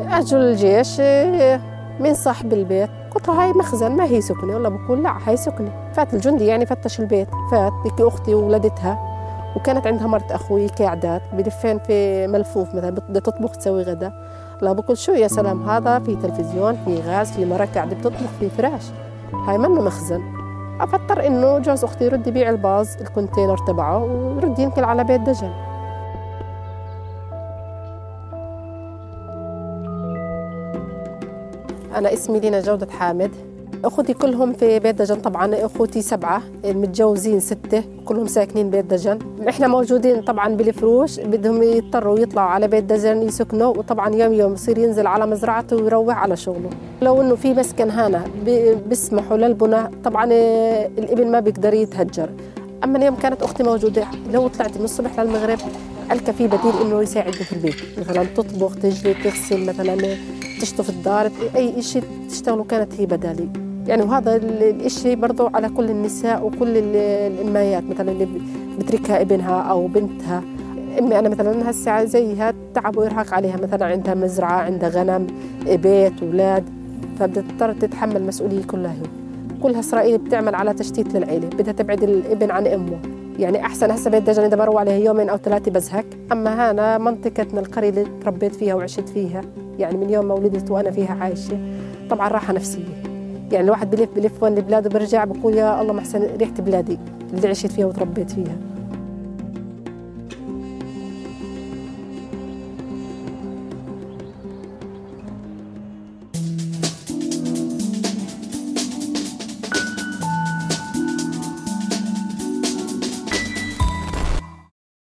أجل الجيش إيه، من صاحب البيت. قلت له هاي مخزن ما هي سكنة ولا بقول لا هاي سكنة فات الجندي يعني فتش البيت. فات لك أختي وولدتها. وكانت عندها مرت أخوي قاعدة بتلف في ملفوف مثلا بدها تطبخ تسوي غدا. لا بقول شو يا سلام هذا في تلفزيون في غاز في مرة قاعدة بتطبخ في فراش. هاي منه مخزن. اضطر إنه جوز أختي يرد يبيع الباز ال container تبعه ويرد ينقل على بيت دجن أنا اسمي لينا جودة حامد. أخوتي كلهم في بيت دجن. طبعا أخوتي سبعة المتجوزين ستة كلهم ساكنين بيت دجن. إحنا موجودين طبعا بالفروش بدهم يضطروا يطلعوا على بيت دجن يسكنوا وطبعا يوم يوم يصير ينزل على مزرعته ويروح على شغله. لو إنه في مسكن هنا بيسمحوا للبناء طبعا الإبن ما بيقدر يتهجر. أما يوم كانت أختي موجودة لو طلعت من الصبح للمغرب ألقى في بديل إنه يساعدني في البيت. مثلا تطبخ تجلي تغسل مثلا تشطف الدار أي شيء تشتغله كانت هي بدالي. يعني وهذا الشيء برضه على كل النساء وكل الأميات مثلا اللي بتركها ابنها أو بنتها. امي أنا مثلا هالساعه زيها تعب ويرهق عليها مثلا عندها مزرعة عندها غنم بيت أولاد فبتضطر تتحمل المسؤوليه كلها هي. كلها اسرائيل بتعمل على تشتيت للعيلة بدها تبعد الابن عن أمه. يعني أحسن هسه بيت دجن إذا بروح عليها يومين أو ثلاثة بزهق. أما هنا منطقتنا القريه اللي تربيت فيها وعشت فيها. يعني من يوم ما ولدت وأنا فيها عايشة. طبعا راحة نفسية. يعني الواحد بلف بلف وين بلاده برجع بقول يا الله محسن ريحة بلادي اللي عشت فيها وتربيت فيها.